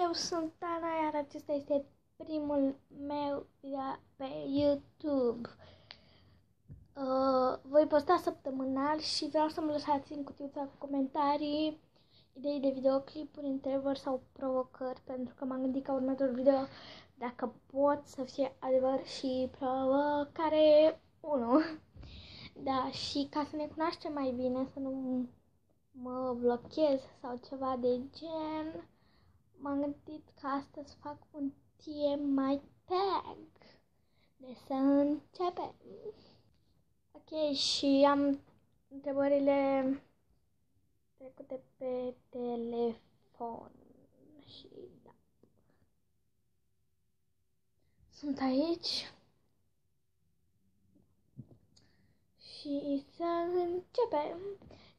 Eu sunt Tana, iar acesta este primul meu video pe YouTube. Uh, voi posta săptămânal și vreau să-mi lăsați în cutiuța cu comentarii, idei de videoclipuri, întrebări sau provocări, pentru că m-am gândit ca următorul video dacă pot să fie adevăr și provocare 1. Da, și ca să ne cunoaștem mai bine, să nu mă blochez sau ceva de gen, m-am gândit că astăzi fac un TMI tag. De să începem. Ok, și am întrebările trecute pe telefon. Și da. Sunt aici. Și să începem.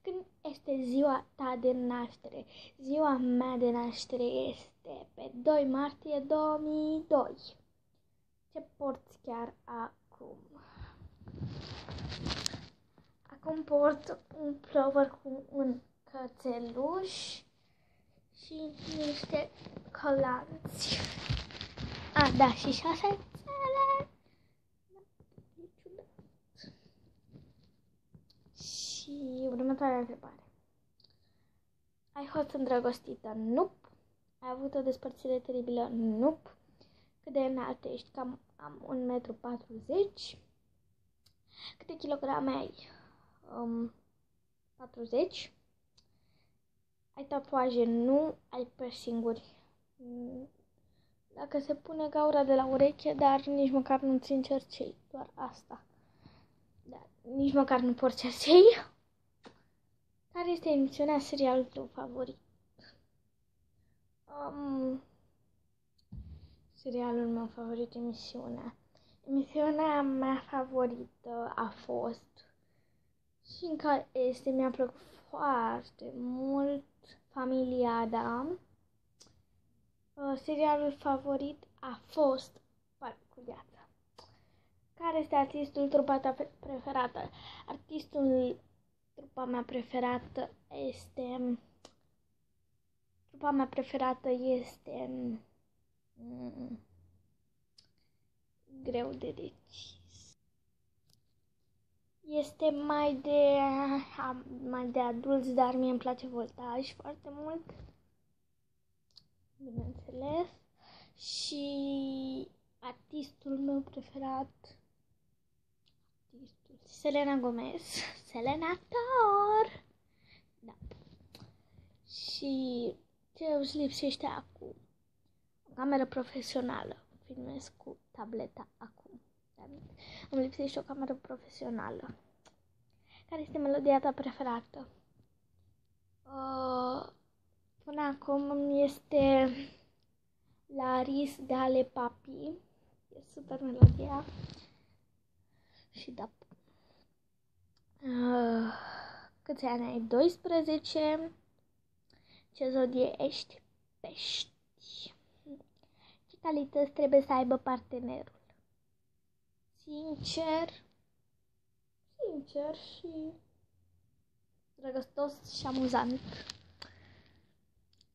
Când este ziua ta de naștere? Ziua mea de naștere este pe 2 martie 2002. Ce porți chiar acum? Acum port un plover cu un cățeluș și niște colanți. A, da, și șase Și următoarea întrebare. Ai fost îndrăgostită? Nu. Ai avut o despărțire teribilă? Nu. Cât de înalt ești? Cam am 1,40 m. Câte kilograme ai? Um, 40. Ai tatuaje? Nu. Ai piercinguri? Dacă se pune gaura de la ureche, dar nici măcar nu țin cercei, doar asta. Dar nici măcar nu porți cercei. Care este emisiunea serialul tău favorit? Um, serialul meu favorit, emisiunea. Emisiunea mea favorită a fost și încă este, mi-a plăcut foarte mult Familia Adam. Uh, serialul favorit a fost Parc cu viața. Care este artistul trupa ta preferată? Artistul Trupa mea preferată este... Trupa mea preferată este... Mm, greu de decis. Este mai de, mai de adulți, dar mie îmi place voltaj foarte mult. Bineînțeles. Și artistul meu preferat Selena Gomez. Selena Thor. Da. Și ce îți lipsește acum? O cameră profesională. Filmez cu tableta acum. Îmi lipsește o cameră profesională. Care este melodia ta preferată? Uh, până acum este Laris de ale Papi. E super melodia. Și da, Uh, câți ani ai? 12. Ce zodie ești? Pești. Ce calități trebuie să aibă partenerul? Sincer, sincer și drăgăstos și amuzant.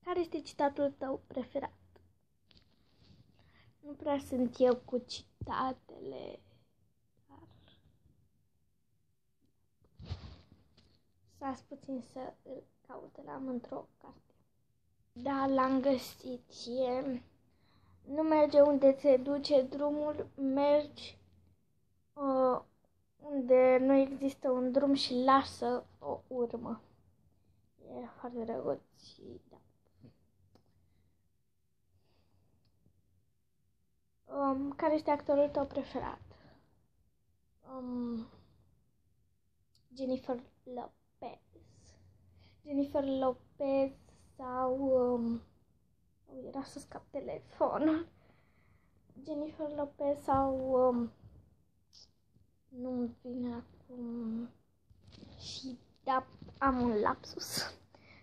Care este citatul tău preferat? Nu prea sunt eu cu citatele Stați puțin să îl caut, l-am într-o carte. Da, l-am găsit. E... Nu merge unde te duce drumul, mergi uh, unde nu există un drum și lasă o urmă. E foarte drăguț și da. Um, care este actorul tău preferat? Um, Jennifer Lopez. Jennifer Lopez sau... Um, era să scap telefonul. Jennifer Lopez sau... Um, nu vine acum... Și da, am un lapsus.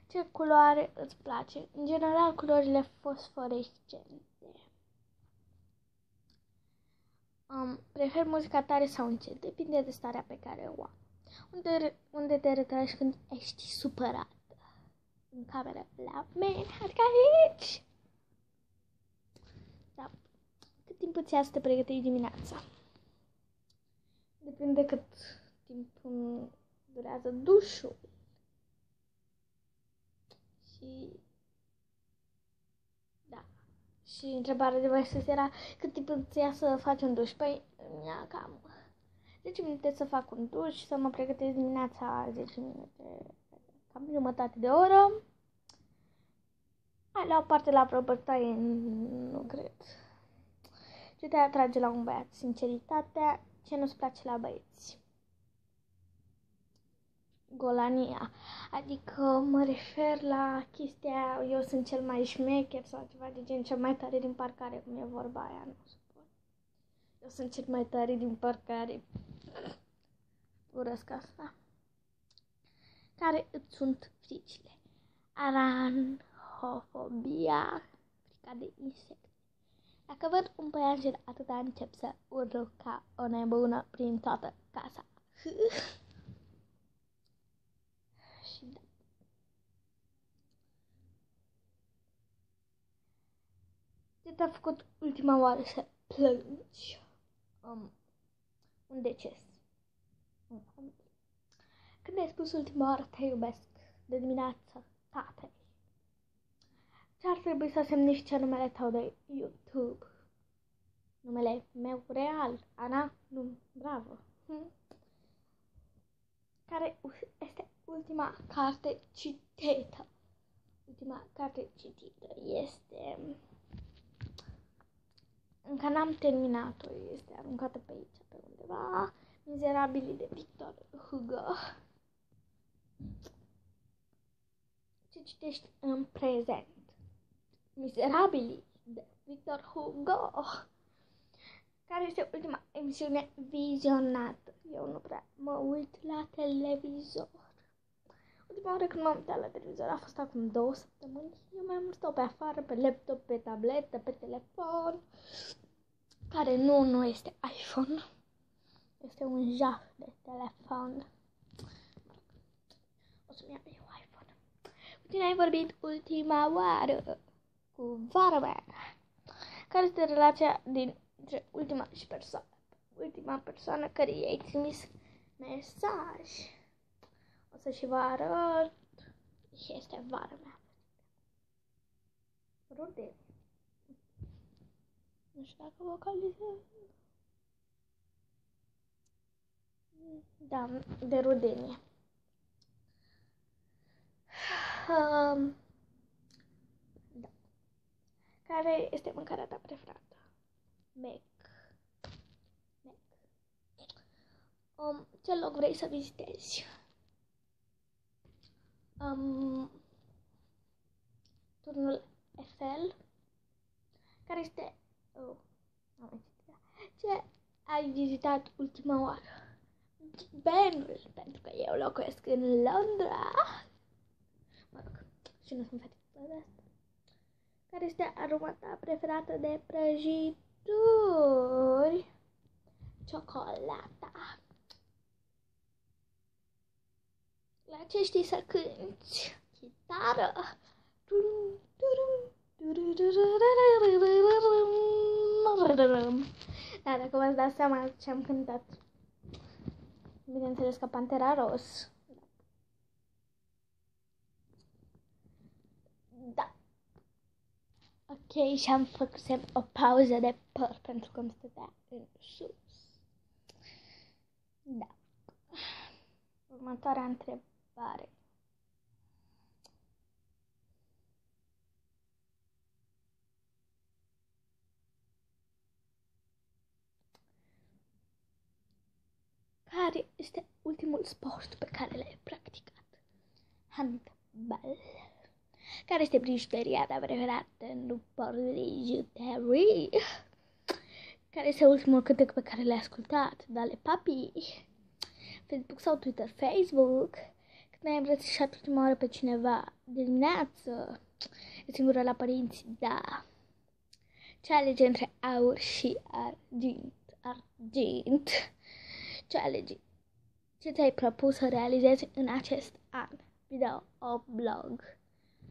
Ce culoare îți place? În general, culorile fosforescente. Um, prefer muzica tare sau încet, depinde de starea pe care o am. Unde, unde te retragi când ești supărat? În camera la mine, adică aici. timp îți ia să te pregătești dimineața? Depinde cât timp durează dușul. Și da. Și întrebarea de mai sus era cât timp îți ia să faci un duș? Păi, ia cam 10 minute să fac un duș, să mă pregătesc dimineața 10 minute, cam jumătate de oră. Hai, la o parte la vreo bătaie, nu cred. Ce te atrage la un băiat? Sinceritatea, ce nu-ți place la băieți? Golania. Adică mă refer la chestia, eu sunt cel mai șmecher sau ceva de gen, cel mai tare din parcare, cum e vorba aia, nu suport. Eu sunt cel mai tare din parcare. Urăsc asta. Care îți sunt fricile? Aranhofobia, frica de insecte. Dacă văd un păianjen atâta încep să urlu ca o nebună prin toată casa. Și da. Ce te-a făcut ultima oară să plângi? Um, un deces. Un familie. Când ai spus ultima oară te iubesc, de dimineață, tate. Ce ar trebui să semnifice numele tău de YouTube? Numele meu real, Ana? Nu, bravo. Hm? Care este ultima carte citită? Ultima carte citită este... Încă n-am terminat-o, este aruncată pe aici, pe undeva. Mizerabilii de Victor Hugo. Ce citești în prezent? Mizerabilii de Victor Hugo. Care este ultima emisiune vizionată? Eu nu prea mă uit la televizor. Ultima oară când m-am uitat la televizor a fost acum două săptămâni. Eu mai mult stau pe afară, pe laptop, pe tabletă, pe telefon. Care nu, nu este iPhone. Este un jaf de telefon. O să-mi iau eu iPhone. Cu tine ai vorbit ultima oară cu vara mea. Care este relația dintre ultima și persoană? Ultima persoană care i-ai trimis mesaj. O să și vă arăt. Este vara mea. Rude. Nu știu dacă vocalizez. Da, de rudenie. Um, da. Care este mâncarea ta preferată? Mac. Mac. Um, ce loc vrei să vizitezi? Um, turnul Eiffel. Care este... Oh, am Ce ai vizitat ultima oară? Benul, pentru că eu locuiesc în Londra. Mă rog, și nu sunt fericită de asta. Care este aroma ta preferată de prăjituri? Ciocolata. La ce știi să cânti? Chitară. Da, dacă v-ați dat seama ce am cântat. Bineînțeles că Pantera Ros. Da. Ok, și am făcut o pauză de păr pentru că îmi stătea în sus. Da. Următoarea întrebare. Care este ultimul sport pe care l-ai practicat? Handball. Care este bijuteria ta preferată în bijuterii? Care este ultimul cântec pe care l-ai ascultat? Dale papi! Facebook sau Twitter? Facebook? Când ai îmbrățișat ultima oară pe cineva? De dimineață? E singură la părinți? Da. Ce alege între aur și argint? Argint ce alegi? Ce ți-ai propus să realizezi în acest an? Video o blog.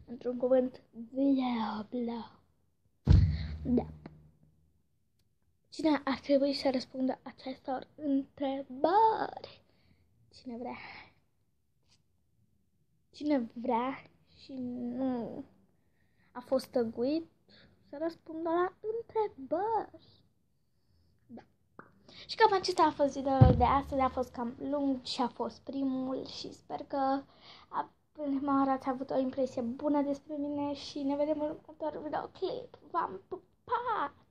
Într-un cuvânt, video blog. Da. Cine ar trebui să răspundă acestor întrebări? Cine vrea? Cine vrea și nu a fost tăguit să răspundă la întrebări. Da. Și cam acesta a fost videoul de astăzi, a fost cam lung și a fost primul și sper că a, prima oară ați avut o impresie bună despre mine și ne vedem în următorul videoclip. V-am pupat!